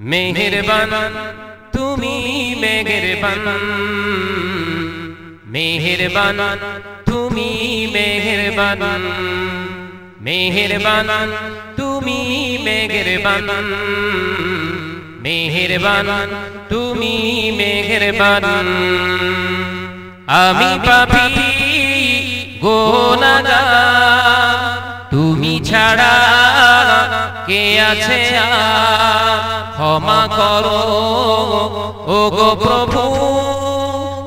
মেহেরবান, তুমি মেহেরবান। মেহেরবান, তুমি মেহেরবান। মেহেরবান, তুমি মেহেরবান। মেহেরবান, তুমি মেহেরবান। আমি পাপি গোনাগার ছাড়া কে আছে? ক্ষমা করো। ও গো প্রভু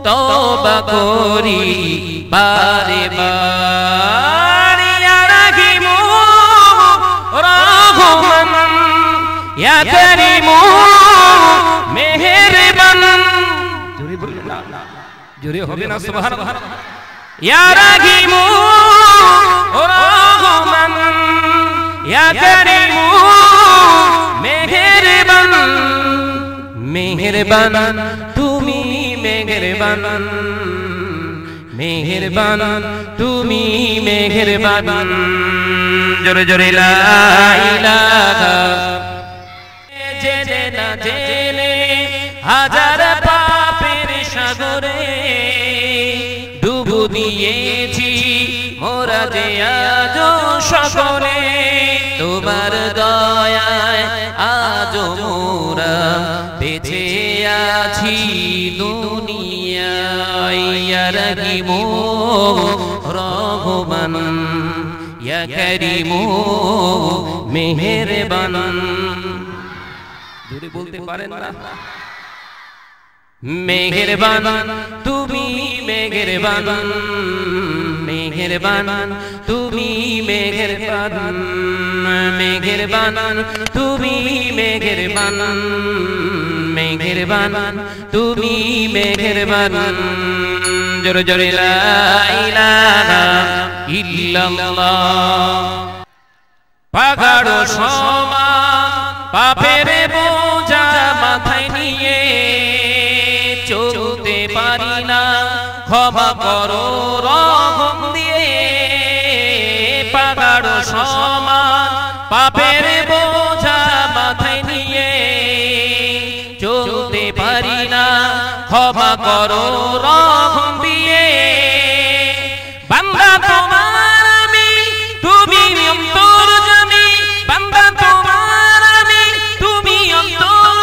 তবা করি। বারে বারে রাখিমু রঘুমন ইয়া করিমু জোরে হবে না, সুবহানাল্লাহ। ইয়া রাহিমু রহমান ইয়া করিমু মেহেরবান মেহেরবান তুমি মেহেরবান মেহেরবান তুমি মেহেরবান জোরে জোরে, লা ইলাহা। জেনে না জেনে হাজার পাপের সাগরে ডুবু দিয়েছি মোরা যে আজ সকলে তোমার দয়ায় আজ মোরা বেঁচে আছি দুনিয়ায়। মো রঘুবান ইয়া করিমো মেহেরবান। বলতে পারেন না? মেহেরবান, তুমি মেহেরবান মেহেরবান, তুমি মেহেরবান মেহেরবান, তুমি মেহেরবান মেহেরবান, তুমি মেহেরবান। জোরে জোরে, লা ইলাহা ইল্লাল্লাহ। পাগাড়ো সমান, পাপের ক্ষমা করো, রহম দিয়ে পাগাড়ো সমান, পাপের বোঝা মাথায় নিয়ে চলতে পারি না। ক্ষমা করো, রহম দিয়ে। বান্দা তোমার আমি, তুমি অন্তর তোমার আমি, তুমি অন্তর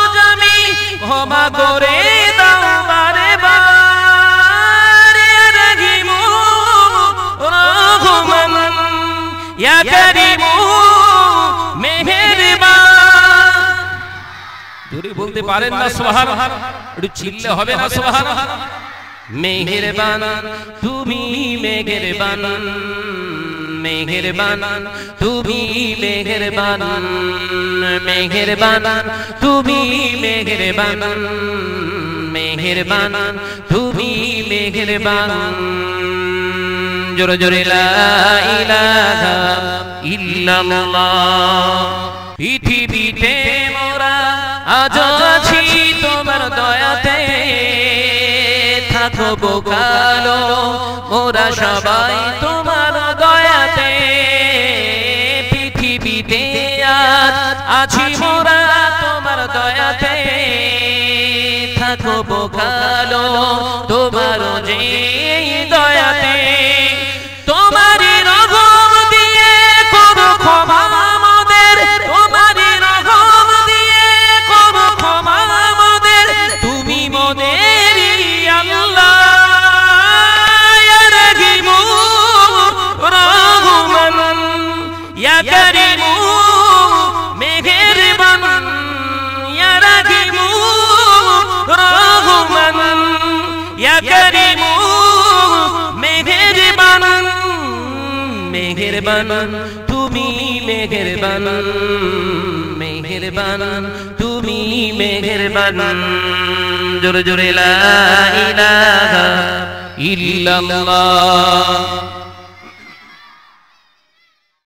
ক্ষমা করে ইয়া করিমু মেহেরবান। জোরে বলতে পারেন না সুবহান একটু চিল্লে হবে না সুবহান মেহেরবান, তুমি মেহেরবান মেহেরবান, তুমি মেহেরবান মেহেরবান, তুমি মেহেরবান মেহেরবান, তুমি মেহেরবান। জোরে জোরে পৃথিবীতে মোরা আজ আছি তোমার দয়াতে। থাকব কালো মোরা সবাই তোমার দয়াতে। পৃথিবীতে আছি মোরা তোমার দয়াতে। থাকব কালো তোমার যে দয়াতে। মেহেরবান তুমি মেহেরবান মেহেরবান তুমি মেহেরবান। জোরে জোরে লা ইলাহা ইল্লাল্লাহ।